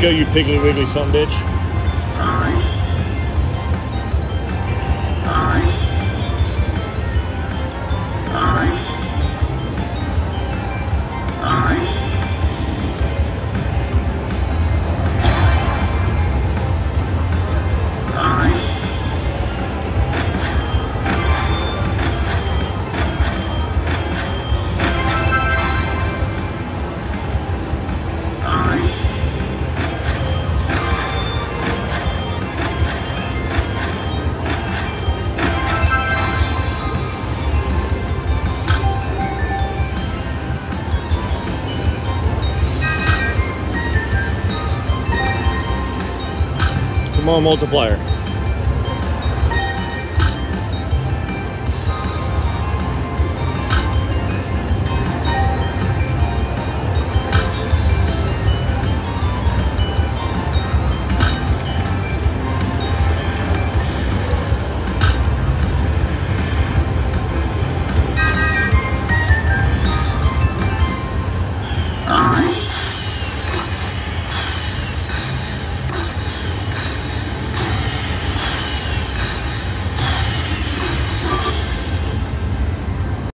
go, you piggly wiggly son bitch. More multiplier.